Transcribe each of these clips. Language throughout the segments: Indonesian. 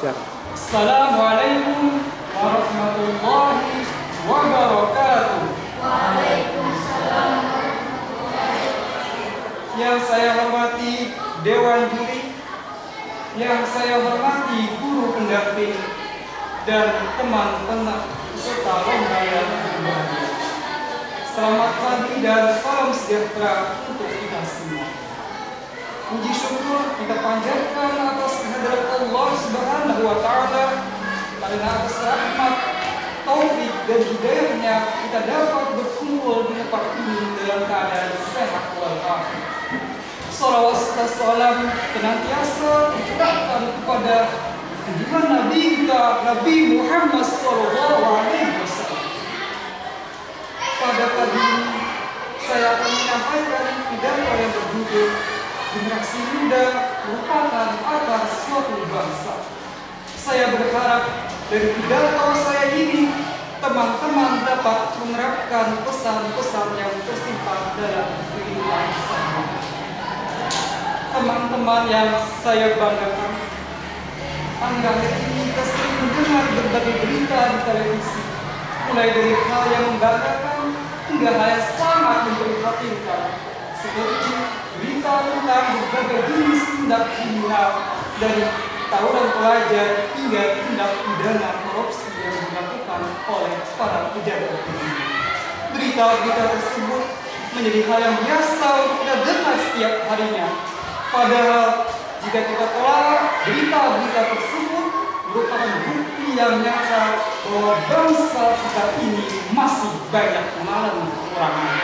Assalamualaikum warahmatullahi wabarakatuh. Waalaikumsalam Yang saya hormati Dewan Juri, yang saya hormati guru pendamping, dan teman-teman peserta lomba yang berbahagia. Selamat pagi dan salam sejahtera untuk kita semua. Puji syukur kita panjatkan atas kehadiran Allah Subhanahu wa taala karena atas rahmat, taufik dan hidayahnya kita dapat berkumpul di tempat ini dalam keadaan sehat walafiat. Salawat serta salam senantiasa dicurahkan kepada junjungan Nabi kita Nabi Muhammad Sallallahu Alaihi Wasallam. Pada pagi ini saya akan menyampaikan dari pidato saya ini teman-teman dapat menerapkan pesan-pesan yang tersimpan dalam kehidupan sehari teman-teman yang saya banggakan. Akhir-akhir ini sering mendengar berbagai berita di televisi, mulai dari hal yang membanggakan hingga hal yang sangat memprihatinkan, seperti berita tentang berbagai jenis tindak kriminal dari tawuran pelajar hingga tindak pidana korupsi yang dilakukan oleh para pejabat tinggi. Berita-berita tersebut menjadi hal yang biasa untuk kita dengar setiap harinya, Padahal jika kita tolak berita-berita tersebut merupakan bukti yang nyata bahwa bangsa kita ini masih banyak mengalami kekurangan,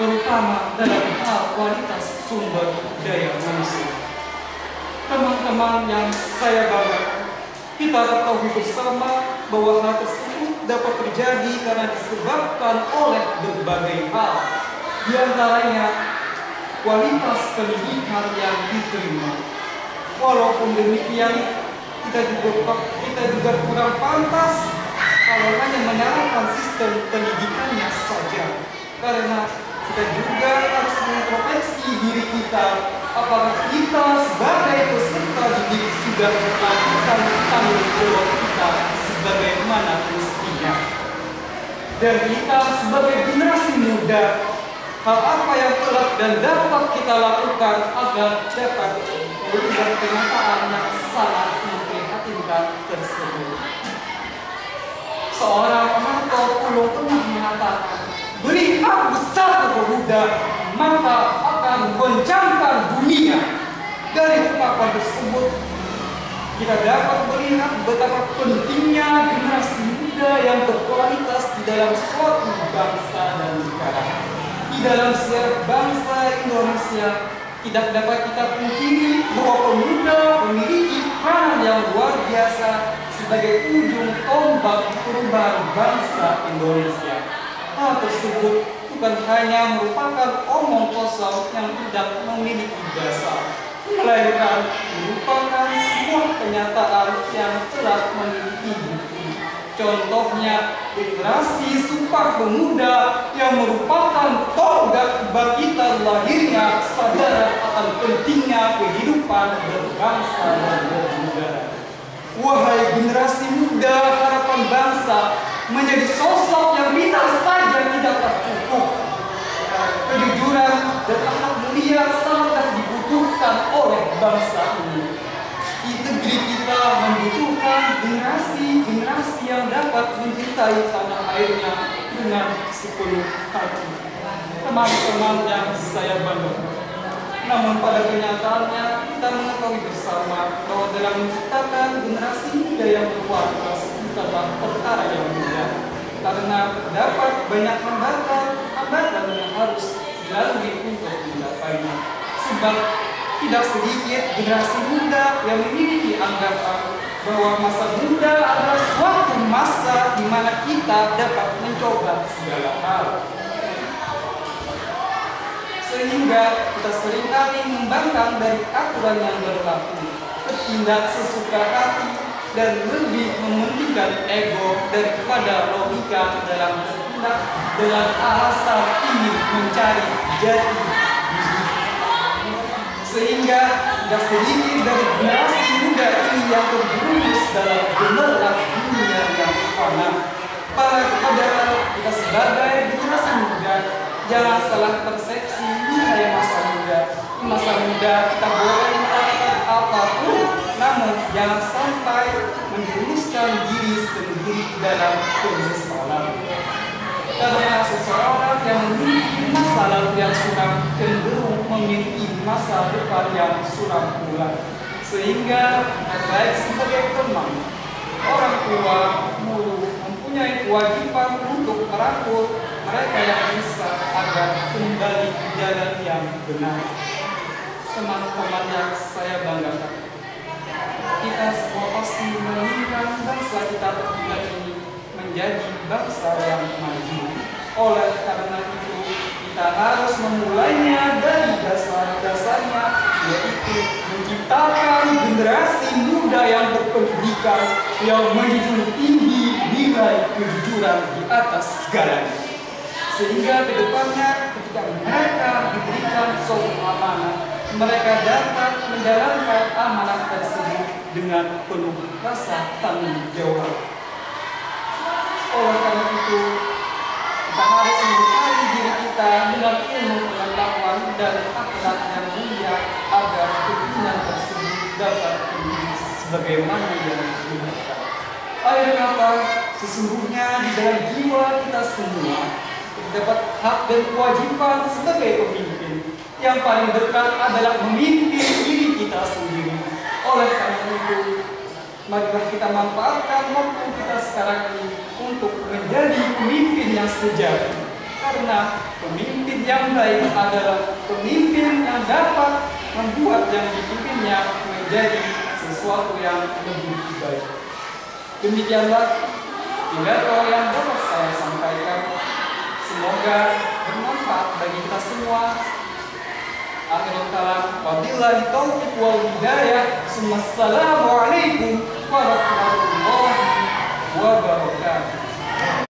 terutama dalam hal kualitas sumber daya manusia. Teman-teman yang saya banggakan, kita ketahui bersama bahwa hal tersebut dapat terjadi karena disebabkan oleh berbagai hal, di antaranya kualitas pendidikan yang diterima. Walaupun demikian, kita juga kita juga kurang pantas kalau hanya menyalahkan sistem pendidikannya saja. Karena kita juga harus mengintrospeksi diri kita apakah kita sebagai peserta didik sudah melakukan tanggung jawab kita sebagaimana mestinya. Dan kita sebagai generasi muda hal apa yang telah dan dapat kita lakukan agar dapat mewujudkan kenyataan yang sangat tersebut, kita dapat melihat betapa pentingnya generasi muda yang berkualitas di dalam suatu bangsa dan negara di dalam sejarah bangsa Indonesia tidak dapat kita pungkiri bahwa pemuda memiliki peran yang luar biasa sebagai ujung tombak perubahan bangsa Indonesia. Hal tersebut bukan hanya merupakan omong kosong yang tidak memiliki dasar, melainkan merupakan sebuah kenyataan yang telah memiliki. Contohnya generasi Sumpah Pemuda yang merupakan tonggak kebangkitan lahirnya sadar akan pentingnya kehidupan berbangsa dan bernegara. Wahai generasi muda harapan bangsa menjadi sosok yang kita saja tidak cukup. Kejujuran dan akhlak mulia sangat dibutuhkan oleh bangsa ini negeri kita membutuhkan generasi-generasi yang dapat mencintai tanah airnya dengan sepenuh hati. Teman-teman yang saya banggakan. Namun pada kenyataannya kita mengetahui bersama bahwa dalam menciptakan generasi muda yang berkualitas bukanlah perkara yang mudah. Karena dapat banyak hambatan, hambatan yang harus dilalui untuk menggapainya. Sebab tidak sedikit generasi muda yang memiliki anggapan bahwa masa muda adalah suatu masa di mana kita dapat mencoba segala hal. Sehingga kita sering kali membangkang dari aturan yang berlaku, bertindak sesuka hati, dan lebih mementingkan ego daripada logika dalam dengan alasan ingin mencari jati sehingga tidak sedikit dari generasi muda ini yang terjerumus dalam gemerlap dunia yang fana. Para kepada kita sebagai generasi muda, jangan salah persepsi nilai masa muda. Masa muda kita boleh melakukan apa pun, namun jangan sampai menjerumuskan diri sendiri dalam penyesalan. Karena seseorang yang memiliki masa lalu yang suram cenderung memiliki masa depan yang suram pula. Sehingga baik sebagai teman, orang tua, guru mempunyai kewajiban untuk merangkul mereka yang bisa agar kembali ke jalan yang benar. Teman-teman yang saya banggakan, kita semua pasti menginginkan bangsa kita tercinta ini menjadi bangsa yang maju. Oleh karena itu, kita harus memulainya dari dasar-dasarnya, yaitu menciptakan generasi muda yang berpendidikan, yang menjunjung tinggi nilai kejujuran di atas segalanya. Sehingga ke depannya ketika mereka diberikan suatu amanah, mereka dapat menjalankan amanah tersebut dengan penuh rasa tanggung jawab. Oleh karena itu, kita harus membekali diri kita dengan ilmu pengetahuan dan akhlak yang mulia agar keinginan tersebut dapat terwujud sebagaimana yang. Akhir kata, sesungguhnya di dalam jiwa kita semua terdapat hak dan kewajiban sebagai pemimpin. Yang paling dekat adalah memimpin diri kita sendiri. Oleh karena itu, marilah kita manfaatkan waktu kita sekarang ini untuk menjadi pemimpin yang sejati. Karena pemimpin yang baik adalah pemimpin yang dapat membuat yang dipimpinnya menjadi sesuatu yang lebih baik. Demikianlah pidato yang dapat saya sampaikan. Semoga bermanfaat bagi kita semua. Akhirul kalam, wabillahi taufiq wal hidayah. Assalamualaikum warahmatullahi wabarakatuh.